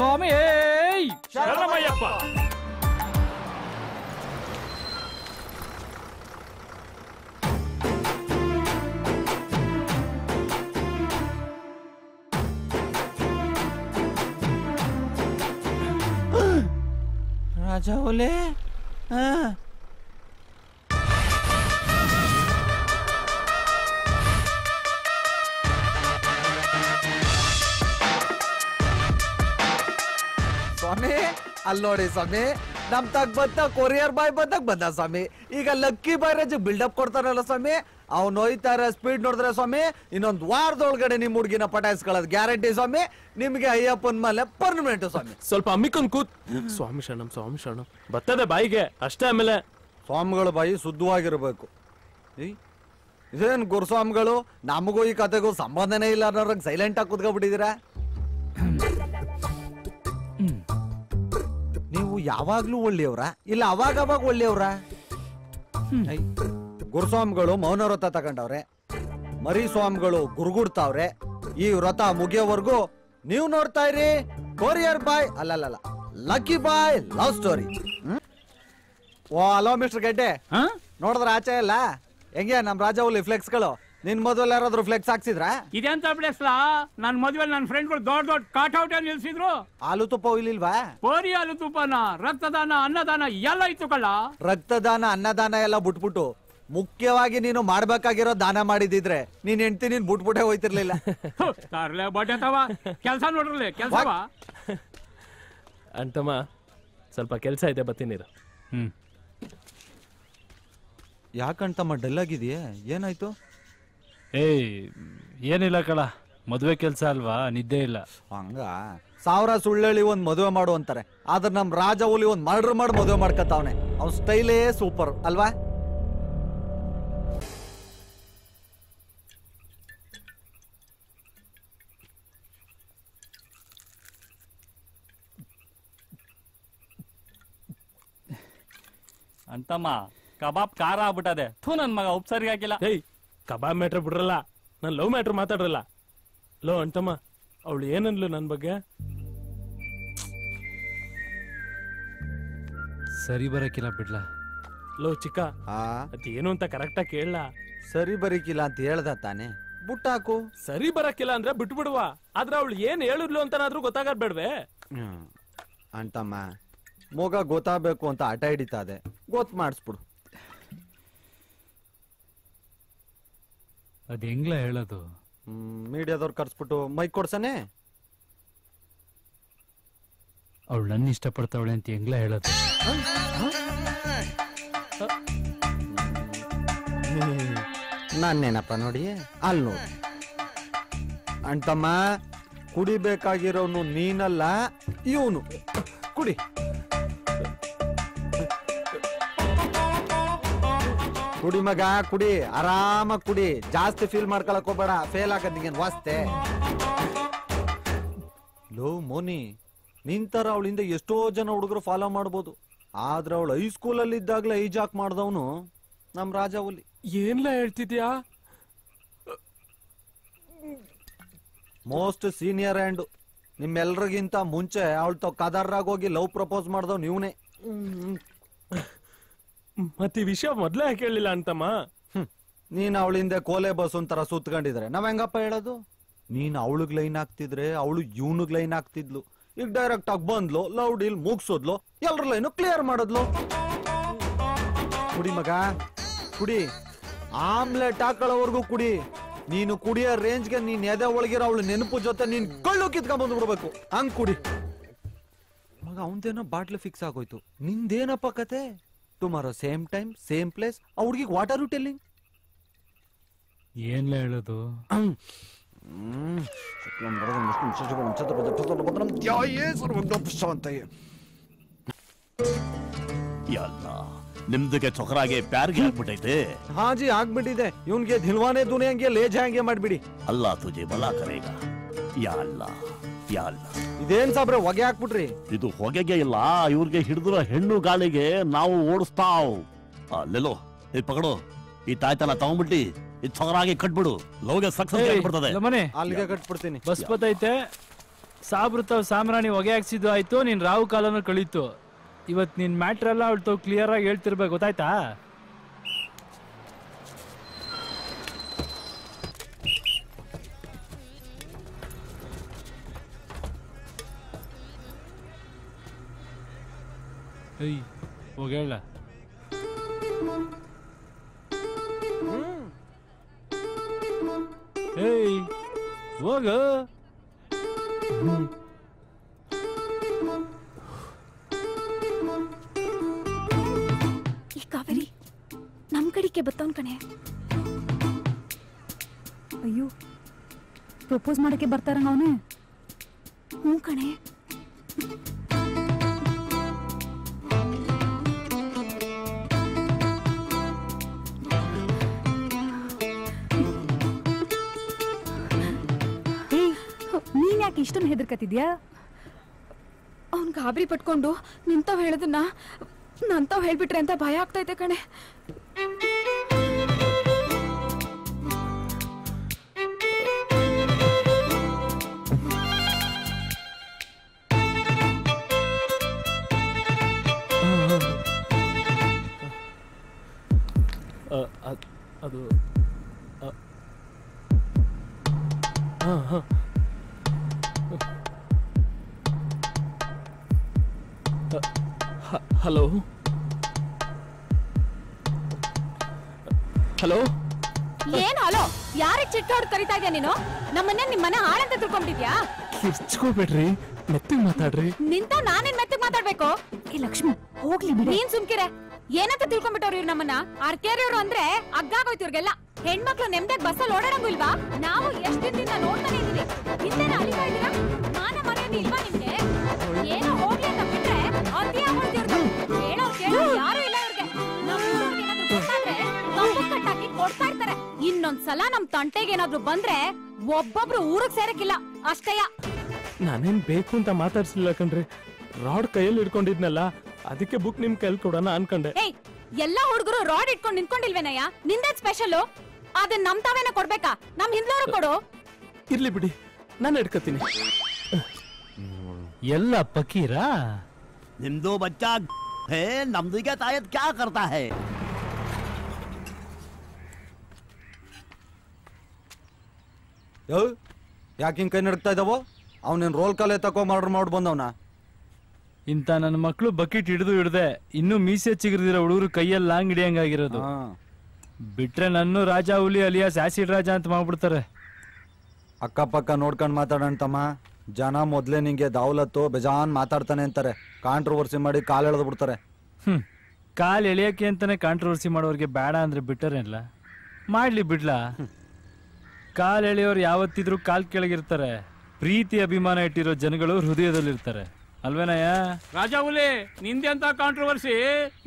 ಸ್ವಾಮಿ ಶರಣಮಯ್ಯಪ್ಪ ರಾಜ ಒಲೆ ಹಾ ಸ್ವಾಮಿ. ಅಲ್ಲಿ ನೋಡಿ ಸ್ವಾಮಿ ನಮ್ ತಗ್ ಬಂದ ಕೊರಿಯರ್ ಬಾಯ್ ಬಂದಾಗ ಬಂದ ಸ್ವಾಮಿ. ಈಗ ಲಕ್ಕಿ ಬಾಯ್ ರಜೆ ಬಿಲ್ಡಪ್ ಕೊಡ್ತಾರಲ್ಲ ಸ್ವಾಮಿ. ಅವ್ನು ಹೋಯ್ತಾರೆ ಸ್ಪೀಡ್ ನೋಡಿದ್ರೆ ಸ್ವಾಮಿ ಇನ್ನೊಂದ್ ವಾರದೊಳಗಡೆ ನಿಮ್ ಹುಡುಗಿನ ಪಟಾಯಿಸ್ಕೊಳ್ಳೋದು ಗ್ಯಾರಂಟಿ ಸ್ವಾಮಿ. ನಿಮ್ಗೆ ಅಯ್ಯಪ್ಪನ ಮೇಲೆ ಪರ್ಮನೆಂಟ್ ಸ್ವಾಮಿ. ಸ್ವಲ್ಪ ಅಮ್ಮಿಕೊಂಡ್ ಕೂತ್. ಸ್ವಾಮಿ ಶರಣಂ ಸ್ವಾಮಿ ಶರಣಂ. ಬರ್ತದೆ ಬಾಯಿಗೆ ಅಷ್ಟೇ ಆಮೇಲೆ. ಸ್ವಾಮಿಗಳ ಬಾಯಿ ಶುದ್ಧವಾಗಿರ್ಬೇಕು. ಇದೇನ್ ಗುರುಸ್ವಾಮಿಗಳು? ನಮಗೂ ಈ ಕತೆಗೂ ಸಂಬಂಧನೇ ಇಲ್ಲ ಅನ್ನೋರ್ಗೆ ಸೈಲೆಂಟ್ ಆಗಿ ಕುತ್ಕೊಬಿಟ್ಟಿದ್ದೀರಾ ಯಾವಾಗ್ಲೂ ಒಳ್ಳೆಯವ್ರ? ಇಲ್ಲ ಅವಾಗ ಅವಾಗ ಒಳ್ಳೆಯವ್ರ ಗುರುಸ್ವಾಮಿಗಳು ಮೌನ ವ್ರತ ತಗೊಂಡವ್ರೆ. ಮರಿ ಸ್ವಾಮಿಗಳು ಗುರುಗುಡ್ತಾವ್ರೆ. ಈ ವ್ರತ ಮುಗಿಯೋವರೆಗೂ ನೀವು ನೋಡ್ತಾ ಇರಿ ಕೊರಿಯರ್ ಬಾಯ್ ಅಲ್ಲಲ್ಲ lucky boy love story. Oh hello mister ಗೆಡ್ಡೆ. ನೋಡಿದ್ರೆ ಆಚೆ ಇಲ್ಲ? ಹೆಂಗೆ ನಮ್ಮ ರಾಜ ಹುಲಿ ಫ್ಲೆಕ್ಸ್ಗಳು ನಿನ್ ಮದ್ವೆಲ್ ಯಾರಾದ್ರೂ ಫ್ಲೆಕ್ಸ್ ಹಾಕ್ಸಿದ್ರ? ಇದೆಂತ ಪ್ಲೇಸ್ಲಾ ನನ್ ಮದ್ವೆ ನನ್ ಫ್ರೆಂಡ್ಗಳು ದೊಡ್ಡ ದೊಡ್ಡ ಕಾಟೌಟ್ ನಿಲ್ಸಿದ್ರು. ಹಾಲು ತುಪ್ಪ ಬಾ ಪೋರಿ ಹಾಲು ತುಪ್ಪನ ರಕ್ತದಾನ ಅನ್ನದಾನ ಎಲ್ಲ ಇತ್ತು ಕಳ್ಳ ರಕ್ತದಾನ ಅನ್ನದಾನ ಎಲ್ಲ ಬಿಟ್ಬಿಟ್ಟು ಮುಖ್ಯವಾಗಿ ನೀನು ಮಾಡ್ಬೇಕಾಗಿರೋ ದಾನ ಮಾಡಿದಿದ್ರೆ ನೀನ್ ಹೆಂಡ್ತಿ ನೀನ್ ಬಿಟ್ಬಿಟ್ಟೆ ಹೋಯ್ತಿರ್ಲಿಲ್ಲ. ತರ್ಲೆ ಬಟ್ಟೆ ತವ ಕೆಲಸ ನೋಡ್ರಲಿ ಕೆಲ್ಸವ ಅಂತಮ್ಮ ಸ್ವಲ್ಪ ಕೆಲಸ ಇದೆ ಬರ್ತೀನಿ ಇರು. ಹ್ಮ್. ಯಾಕಂತಮ್ಮ ಡಲ್ ಆಗಿದೆಯೇ ಏನಾಯ್ತು? ಏಯ್ ಏನಿಲ್ಲ ಕಳ ಮದುವೆ ಕೆಲಸ ಅಲ್ವಾ? ನಿದ್ದೆ ಇಲ್ಲ. ಹಂಗ? ಸಾವಿರ ಸುಳ್ಳೇಳಿ ಒಂದ್ ಮದುವೆ ಮಾಡು ಅಂತಾರೆ. ಆದ್ರೆ ನಮ್ ರಾಜ ಹುಲಿ ಒಂದ್ ಮರ್ಡರ್ ಮಾಡಿ ಮದುವೆ ಮಾಡ್ಕತಾವನೆ ಅವ್ನ ಸ್ಟೈಲೇ ಸೂಪರ್ ಅಲ್ವಾ? ಅಂತಮ್ಮ ಕಬಾಬ್ ಖಾರ ಆಗ್ಬಿಟ್ಟದೆ. ಥೂ ನನ್ ಮಗ ಉಪ್ಸರಿಗೆ ಹಾಕಿಲ್ಲ. ಏಯ್ ಕಬಾಬ್ ಮ್ಯಾಟ್ರ್ ಬಿಡ್ರಲ್ಲ. ನಾನು ಲವ್ ಮ್ಯಾಟ್ರ್ ಮಾತಾಡ್ರಲ್ಲ. ಲೋ ಅಂತಮ್ಮ ಅವಳು ಏನನ್ಲು ನನ್ನ ಬಗ್ಗೆ? ಸರಿ ಬರಕಿಲ್ಲ ಬಿಡ್ಲ. ಲೋ ಚಿಕ್ಕ ಆ? ಅದೇನು ಅಂತ ಕರೆಕ್ಟಾಗಿ ಕೇಳಲ್ಲ ಸರಿ ಬರಕಿಲ್ಲ ಅಂತ ಹೇಳ್ದ ತಾನೆ. ಬುಟ್ಟಾಕು. ಸರಿ ಬರಕಿಲ್ಲ ಅಂದ್ರೆ ಬಿಟ್ಬಿಡುವ. ಆದ್ರೆ ಅವಳು ಏನ್ ಹೇಳಿದ್ಲು ಅಂತನಾದ್ರೂ ಗೊತ್ತಾಗದ್ ಬೇಡ್ವೆ. ಅಂತಮ್ಮ ಮೋಗ ಗೊತ್ತಾಗಬೇಕು ಅಂತ ಆಟ ಹಿಡಿತಾ ಇದೆ. ಗೊತ್ತು ಮಾಡಿಸ್ಬಿಡು. ಅದ್ ಹೆಂಗ್ಲ ಹೇಳೋದು? ಮೀಡಿಯಾದವ್ರು ಕರ್ಸ್ಬಿಟ್ಟು ಮೈಕ್ ಕೊಡ್ಸನೆ? ಅವಳು ನನ್ನ ಇಷ್ಟಪಡ್ತಾವಳೆ ಅಂತ ಹೆಂಗ್ಲ ಹೇಳೋದು? ನಾನೇನಪ್ಪ ನೋಡಿ ಅಲ್ಲಿ ನೋಡಿ. ಅಂತಮ್ಮ ಕುಡಿಬೇಕಾಗಿರೋನು ನೀನಲ್ಲ ಇವನು. ಕುಡಿ. ಕುಡಿ ಮಗ ಕುಡಿ. ಆರಾಮ ಕುಡಿ. ಜಾಸ್ತಿ ಫೀಲ್ ಮಾಡ್ಕೊಳಕ್ ಹೋಗ್ಬೇಡ. ಫೇಲ್ ಆಗದ್ ನಿಂಗೇನ್ ವಾಸ್ತೆ? ಲೋ ಮೋನಿ. ನಿಂತರ ಅವಳಿಂದ ಎಷ್ಟೋ ಜನ ಹುಡುಗರು ಫಾಲೋ ಮಾಡ್ಬೋದು. ಆದ್ರೆ ಅವಳು ಹೈಸ್ಕೂಲಲ್ಲಿ ಇದ್ದಾಗ್ಲೇ ಐಜಾಕ್ ಮಾಡ್ದವನು ನಮ್ ರಾಜ ಹುಲಿ. ಏನ್ಲ ಹೇಳ್ತಿದ್ಯಾ? ಮೋಸ್ಟ್ ಸೀನಿಯರ್ ಅಂಡ್ ನಿಮ್ಮೆಲ್ರಿಗಿಂತ ಮುಂಚೆ ಅವಳು ತಾವ್ ಕದರ್ರಾಗ ಹೋಗಿ ಲವ್ ಪ್ರಪೋಸ್ ಮಾಡ್ದವ್ ನೀವ್ನೇ ಮತ್ತೆ ವಿಷಯ ಮೊದ್ಲೇ ಯಾಕೆ ಹೇಳಿಲ್ಲ ಅಂತಮ್ಮ ನೀನ್ ಅವಳ ಹಿಂದೆ ಕೋಲೆ ಬಸ್ ಒಂಥರ ಸುತ್ಕೊಂಡಿದ್ರೆ. ನಾವ್ ಹೆಂಗಪ್ಪ ಹೇಳೋದು? ನೀನ್ ಅವಳಗ್ ಲೈನ್ ಹಾಕ್ತಿದ್ರೆ ಅವಳು ಇವನಗ್ ಲೈನ್ ಹಾಕ್ತಿದ್ಲು. ಈಗ ಡೈರೆಕ್ಟ್ ಆಗಿ ಬಂದ್ಲು ಲವ್ ಡೀಲ್ ಮುಗ್ಸೋದ್ಲು, ಎಲ್ರ ಲೈನು ಕ್ಲಿಯರ್ ಮಾಡಿದ್ಲು. ಕುಡಿ ಮಗ, ಕುಡಿ. ಆಮ್ಲೆಟ್ ಹಾಕೊಳ್ಳೋವರೆಗೂ ಕುಡಿ. ನೀನು ಕುಡಿಯೋ ರೇಂಜ್ಗೆ ನೀನ್ ಎದೆ ಒಳಗಿರೋ ಅವಳು ನೆನಪು ಜೊತೆ ನೀನ್ ಕಳ್ಳು ಕಿತ್ಕೊಂಡ್ ಬಂದ್ಬಿಡ್ಬೇಕು ಹಂಗ್ ಕುಡಿ. ಮಗ, ಅವನದೇನೋ ಬಾಟ್ಲು ಫಿಕ್ಸ್ ಆಗೋಯ್ತು. ನಿಂದೇನಪ್ಪ ಕತೆ? Tomorrow same time same place ಆ ಹುಡ್ಗಿಗ್ ವಾಟರ್ ಟೆಲ್ಲಿಂಗ್ ಏನ್ಲ ಹೇಳೋದು? ಎಲ್ಲ ನಿಮ್ದಕ್ಕೆ ಚೊಕರಾಗೆ ಪ್ಯಾರ್ಗೆ ಹಾಕ್ಬಿಟ್ಟೈತೆ ಹಾಜಿ ಆಗ್ಬಿಟ್ಟಿದೆ. ಇವನ್ಗೆ ದಿಲ್ವಾನೆ ದುನಿಯಂಗೆ ಲೇಜ ಹಂಗೆ ಮಾಡ್ಬಿಡಿ. ಅಲ್ಲ ತುಜೆ ಬಲ ಕರೇಗ ಯಾ ಅಲ್ಲ ಯಾ ಅಲ್ಲ. ಇದೇನ್ ಸಾಬ್ರೆ ಹೊಗೆ ಹಾಕ್ಬಿಟ್ರಿ? ಇದು ಹೊಗೆಗೆ ಇಲ್ಲ ಇವ್ರಿಗೆ ಹಿಡಿದಿರೋ ಹೆಣ್ಣು ಗಾಳಿಗೆ ನಾವು ಓಡಿಸ್ತಾವ್. ಅಲ್ಲೆಲ್ಲೋ ಈ ಪಕಡು. ಈ ತಾಯ್ತನ ತಗೊಂಡ್ಬಿಟ್ಟಿ ಈ ಚೊಕರಾಗಿ ಕಟ್ಬಿಡು. ಲವ್ಗೆ ಸಕ್ಸಸ್ ಆಗ್ಬಿಡ್ತದೆ ಮನೆ ಅಲ್ಲಿಗೆ ಕಟ್ಬಿಡ್ತೀನಿ. ಬಸ್ ಬತ್ತೈತೆ ಸಾಬ್ರತಾವ್ ಸಾಮ್ರಾಣಿ ಹೊಗೆ ಹಾಕ್ಸಿದ್ದು ಆಯ್ತು ನೀನ್ ರಾವು ಕಾಲನ ಕಳೀತು. ಇವತ್ ನಿನ್ ಮ್ಯಾಟ್ರ್ ಎಲ್ಲ ಅವಳು ಕ್ಲಿಯರ್ ಆಗಿ ಹೇಳ್ತಿರ್ಬೇಕು ಗೊತ್ತಾಯ್ತಾ? ಏಯ್ ಹೋಗಿ ಹೇಳ ಏಯ್ ಹೋಗ ಈ ಕಾವೇರಿ ನಮ್ ಕಡಿಕೆ ಬತ್ತವನ್ ಕಣೆ ಅಯ್ಯೋ ಪ್ರಪೋಸ್ ಮಾಡಕ್ಕೆ ಬರ್ತಾರಂಗ ಅವನೇ ಹ್ಞೂ ಕಣೆ ನೀನ್ ಯಾಕೆ ಇಷ್ಟೊಂದು ಹೆದರ್ಕತಿದ್ಯಾ ಅವ್ನ್ ಗಾಬರಿ ಪಟ್ಕೊಂಡು ನಿಂತಾವ್ ಹೇಳೋದನ್ನ ನಂತಾವ್ ಹೇಳ್ಬಿಟ್ರೆ ಅಂತ ಭಯ ಆಗ್ತೈತೆ ಕಣೆ. ಅ, ಅದ್- ಹಲೋ ಹಲೋ ಏನ್ ಹಲೋ? ಯಾರಿಗೆ ಚಿಟ್ಟ ಹೊಡ್ ಕರಿತಾ ಇದ್ಯಾ ನೀನು? ನಮ್ಮನ್ನ ನಿಮ್ ಮನೆ ಹಾಳಂತ ತಿಳ್ಕೊಂಡಿದ್ಯಾ? ಕಿರ್ಚ್ಕೋಬೇಡ್ರಿ ಮೆತ್ತಗ್ ಮಾತಾಡ್ರಿ. ನಿಂತ ನಾನೇನ್ ಮೆತ್ತಗ್ ಮಾತಾಡ್ಬೇಕು? ಈ ಲಕ್ಷ್ಮಿ ಹೋಗ್ಲಿ ಬಿಡಿ. ನೀನ್ ಸುಮ್ಕಿರೆ. ಏನಂತ ತಿಳ್ಕೊಂಡ್ಬಿಟ್ಟವ್ರು ಇವ್ರು ನಮ್ಮನ್ನ? ಅರ್ಕೇರಿಯವ್ರು ಅಂದ್ರೆ ಅಗ್ಗಾಗೋಯ್ತು ಇವ್ರಿಗೆಲ್ಲ. ಹೆಣ್ಮಕ್ಳು ನೆಮ್ಮದಿಯಾಗಿ ಬಸ್ಸಲ್ಲಿ ಓಡಾಡಂಗು ಇಲ್ವಾ? ನಾವು ಎಷ್ಟ್ ದಿನದಿಂದ ನೋಡ್ತಾನೆ ಇದೀವಿ. ಹಿಂದೆನ ಅಲಿತಾ ಇದೀರಾ ಇನ್ನೊಂದ್ಸಲ ನಮ್ ತಂಟೆಗೆ ಏನಾದ್ರು ಬಂದ್ರೆ ಒಬ್ಬೊಬ್ರು ಊರಕ್ ಸೇರಕಿಲ್ಲ ಅಷ್ಟೇಯ ನಾನೇನ್ ಬೇಕು ಅಂತ ಮಾತಾಡ್ಸಿಲ್ಲ ಕಣ್ರಿ. ರಾಡ್ ಕೈಯಲ್ಲಿ ಇಟ್ಕೊಂಡಿದ್ನಲ್ಲ ಅದಕ್ಕೆ ಬುಕ್ ನಿಮ್ ಕೈಲಿ ಕೊಡೋಣ ಅನ್ಕೊಂಡೆ. ಏಯ್ ಎಲ್ಲಾ ಹುಡುಗರು ರಾಡ್ ಇಟ್ಕೊಂಡು ನಿಂತ್ಕೊಂಡಿಲ್ವೇನಯ್ಯ? ನಿಂದೇ ಸ್ಪೆಷಲ್ ಅದನ್ನ ನಮ್ ತಾವೇನ ಕೊಡ್ಬೇಕಾ? ನಮ್ ಹಿಂದ್ಲವ್ರು ಕೊಡು. ಇರ್ಲಿ ಬಿಡಿ ನಾನು ಹಿಡ್ಕತೀನಿ ಎಲ್ಲ ಪಕೀರಾ? ನಿಮ್ದು ಬಚ್ಚಾ ಹೇ ನಮ್ದು ಈಗ ತಾಯತ್ ಕ್ಯಾ ಕರ್ತಾ है ಯೋ ಯಾಕೆ ಹಿಂಗೆ ಕೈ ನಡಕ್ತಾ ಇದ್ದಾವೋ ಅವನೇನ್ ರೋಲ್ ಕಾಲೇ ತಕೋ ಮರ್ಡರ್ ಮಾಡಿ ಬಂದವನ? ಇಂತ ನನ್ನ ಮಕ್ಕಳು ಬಕೆಟ್ ಹಿಡಿದು ಹಿಡ್ದೆ ಇನ್ನೂ ಮೀಸೆ ಚಿಗಿರಿದಿರೋ ಹುಡುಗರು ಕೈಯಲ್ಲಿ ಲಾಂಗ್ ಹಿಡಿಯಂಗಾಗಿರೋದು. ಬಿಟ್ರೆ ನನ್ನ ರಾಜ ಹುಲಿ ಅಲಿಯಾಸ್ ಆಸಿಡ್ ರಾಜ ಅಂತ ಮಾಡ್ಬಿಡ್ತಾರೆ. ಅಕ್ಕಪಕ್ಕ ನೋಡ್ಕೊಂಡು ಮಾತಾಡೋಣ ತಮ್ಮ. ಜನ ಮೊದಲೇ ನಿಂಗೆ ದಾವಲತ್ತು ಬೇಜಾನ್ ಮಾತಾಡ್ತಾನೆ ಅಂತಾರೆ. ಕಾಂಟ್ರವರ್ಸಿ ಮಾಡಿ ಕಾಲು ಎಳೆದು ಬಿಡ್ತಾರೆ. ಹ್ಞೂ ಕಾಲು ಎಳಿಯಕ್ಕೆ ಅಂತಾನೆ ಕಾಂಟ್ರವರ್ಸಿ ಮಾಡೋರಿಗೆ ಬೇಡ ಅಂದ್ರೆ ಬಿಟ್ಟರೇನಿಲ್ಲ ಮಾಡ್ಲಿ ಬಿಡ್ಲಾ? ಕಾಲ್ ಎಳೆಯೋರು ಯಾವತ್ತಿದ್ರು ಕಾಲ್ ಕೆಳಗಿರ್ತಾರೆ. ಪ್ರೀತಿ ಅಭಿಮಾನ ಇಟ್ಟಿರೋ ಜನಗಳು ಹೃದಯದಲ್ಲಿರ್ತಾರೆ. ಅಲ್ವೇನಯ್ಯ? ರಾಜಾ ಹುಲಿ ನಿಂದೆ ಅಂತ ಕಾಂಟ್ರವರ್ಸಿ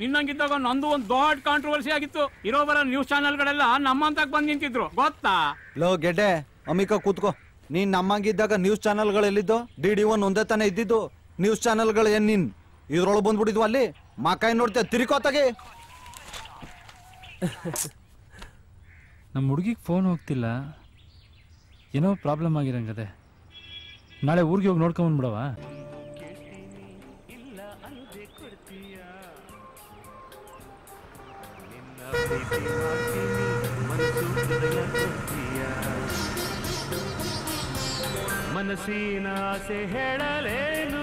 ನಿನ್ನಂಗಿದ್ದಾಗ ನಂದು ಒಂದ್ ದೊಡ್ಡ ಕಾಂಟ್ರವರ್ಸಿ ಆಗಿತ್ತು. ಇರೋ ಬರೋ ನ್ಯೂಸ್ ಚಾನೆಲ್ಗಳೆಲ್ಲ ನಮ್ಮಂತಾಗ ಬಂದ್ ನಿಂತಿದ್ರು. ಗೊತ್ತಾ? ಲೋ ಗೆಡ್ಡೆ ಅಮಿಕ ಕೂತ್ಕೋ. ನೀನ್ ನಮ್ಮಂಗಿದ್ದಾಗ ನ್ಯೂಸ್ ಚಾನೆಲ್ಗಳು ಎಲ್ಲಿದ್ದು? ಡಿ ಡಿ ಒನ್ ಒಂದೇ ತಾನೇ ಇದ್ದಿದ್ದು. ನ್ಯೂಸ್ ಚಾನೆಲ್ಗಳು ಏನ್ ನಿನ್? ಇದ್ರೊಳಗೆ ಬಂದ್ಬಿಟ್ಟಿದ್ವು ಅಲ್ಲಿ? ಮಾಕಾಯಿ ನೋಡ್ತೇ ತಿರ್ಕೋತಾಗೆ ನಮ್ಮ ಹುಡುಗಿಗೆ ಫೋನ್ ಹೋಗ್ತಿಲ್ಲ. ಏನೋ ಪ್ರಾಬ್ಲಮ್ ಆಗಿರಂಗದೆ ನಾಳೆ ಊರಿಗೆ ಹೋಗಿ ನೋಡ್ಕೊಂಬಂದ್ಬಿಡವ ಮನಸ್ಸಿನ ಆಸೆ ಹೇಳಲೇನು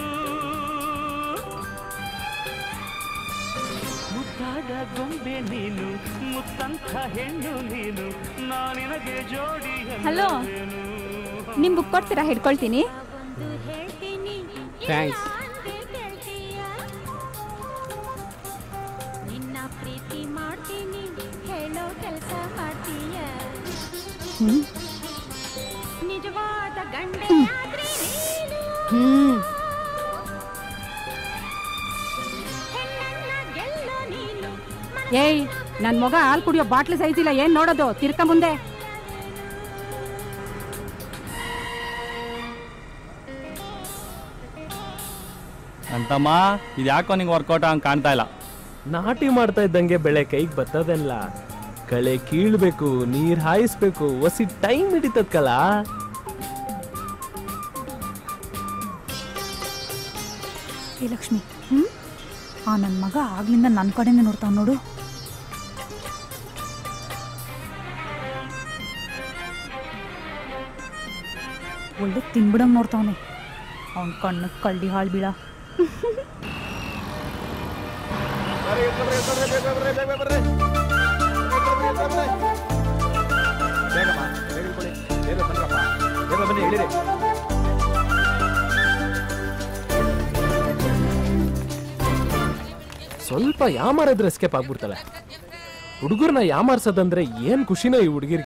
ಮುದ್ದಾದ ಗೊಂಬೆ ನೀನು ಮುತ್ತಂಥ ಹೆಣ್ಣು ನೀನು ನಾನಿನಗೆ ಜೋಡಿ ಹಲೋ ನಿಮ್ ಬುಕ್ ಕೊಡ್ತೀರಾ? ಹಿಡ್ಕೊಳ್ತೀನಿ. ಥ್ಯಾಂಕ್ಸ್ ನಿನ್ನ ಪ್ರೀತಿ ಮಾಡ್ತೀನಿ ಹೇಳೋ ಕೆಲಸ ಮಾಡ್ತೀಯ? ನಿಜವಾದ ಗಂಡ ಆದ್ರೆ ಏಯ್ ನನ್ ಮಗ ಹಾಲು ಕುಡಿಯೋ ಬಾಟ್ಲಿ ಸೈಜ್ ಇಲ್ಲ ಏನ್ ನೋಡೋದು? ತಿರ್ಕ ಮುಂದೆ. ಅಂತಮ್ಮ ಇದು ಯಾಕೋ ನಿಂಗೆ ವರ್ಕೌಟ್ ಹಂಗೆ ಕಾಣ್ತಾ ಇಲ್ಲ? ನಾಟಿ ಮಾಡ್ತಾ ಇದ್ದಂಗೆ ಬೆಳೆ ಕೈಗೆ ಬರ್ತದೆಲ್ಲ ಕಳೆ ಕೀಳ್ಬೇಕು ನೀರ್ ಹಾಯಿಸ್ಬೇಕು ಒಸಿ ಟೈಮ್ ಹಿಡಿತದ್ಕಲ್ಲ ಏ ಲಕ್ಷ್ಮಿ ಹ್ಮ್? ಆ ನನ್ನ ಮಗ ಆಗ್ಲಿಂದ ನನ್ನ ಕಡೆನೇ ನೋಡ್ತಾವ್ ನೋಡು. ಒಳ್ಳೆ ತಿನ್ಬಿಡಂಗೆ ನೋಡ್ತಾವನೆ. ಅವನ್ ಕಣ್ಣು ಕಳ್ಳಿ ಹಾಳು ಬೀಳ. ಸ್ವಲ್ಪ ಯಾಮಾರಿದ್ರೆ ಎಸ್ಕೇಪ್ ಆಗ್ಬಿಡ್ತಾಳೆ ಹುಡುಗರ್ನ ಯಾಮಾರ್ಸೋದಂದ್ರೆ ಏನ್ ಖುಷಿನೋ ಈ ಹುಡುಗಿರ್ಗೆ.